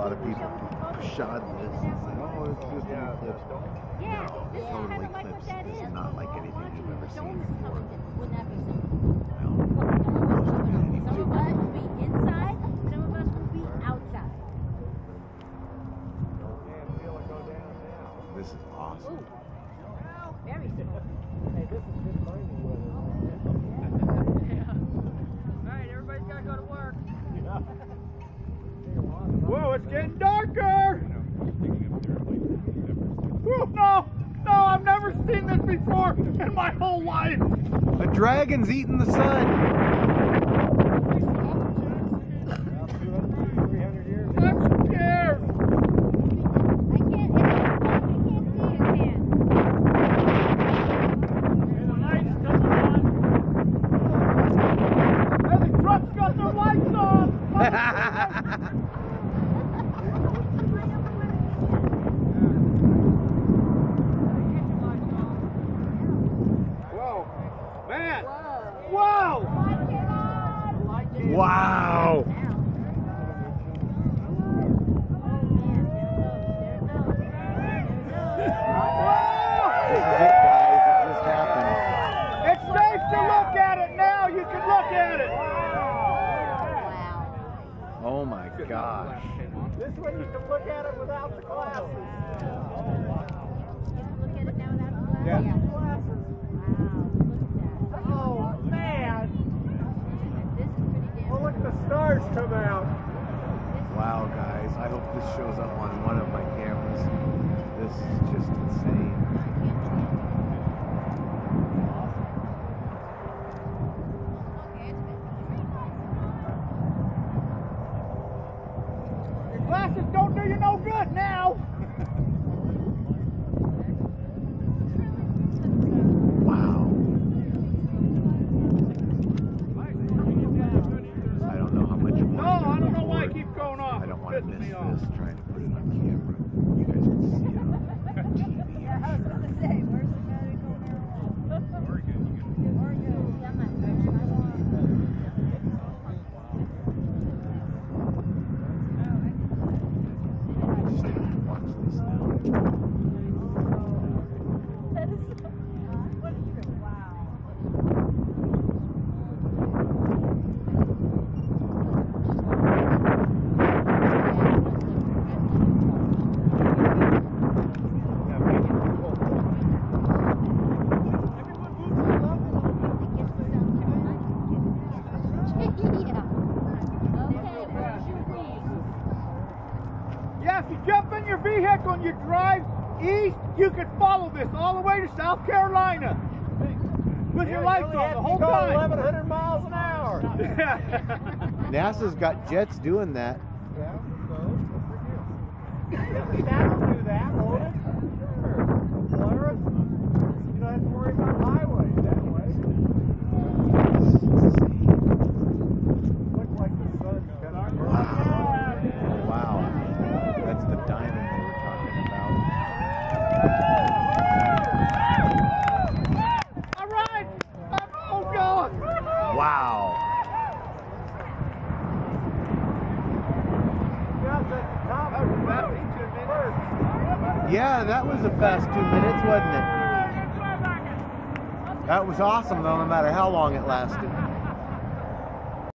lot of people shot this and said, oh, it's just an eclipse. Yeah, No, this is total kind of like eclipse what that is is. not like anything you've ever seen before. Wouldn't that be something? Well, Some of us will be inside, some of us will be outside. this is awesome. Ooh, very small. Hey, this is good finding weather. never seen this before in my whole life! A dragon's eating the sun. I'm scared! I can't, it's so close, you can't see his hand. the lights coming on. Hey, the truck's got their lights on! Whoa. Man! Whoa. Whoa! wow. This is it, guys. It just happened. It's safe to look at it now. You can look at it. Oh my gosh. This way you can look at it without the glasses. Yeah. Oh man! This is pretty damn. Oh look at the stars come out. Wow, guys. I hope this shows up on one of my cameras. This is just insane. Your glasses don't do you no good now. Wow. I don't know how much more. No, I don't know why it keeps going off. I don't It's want to pissing miss me off. this trying to put it on camera. You guys can see it on TV. I'm sure. I just have to watch this now. Yeah, if you jump in your vehicle and you drive east, you can follow this all the way to South Carolina. With your lights on the whole time. 1,100 miles an hour. NASA's got jets doing that. Yeah, so that'll do that, won't it? Sure. Polaris, you don't have to worry about highways that way. Look like the sun's kind of Wow. Wow. That's the diamond they were talking about. all right. I'm all going. Wow. Yeah, that was the fast two minutes, wasn't it? That was awesome, though, no matter how long it lasted.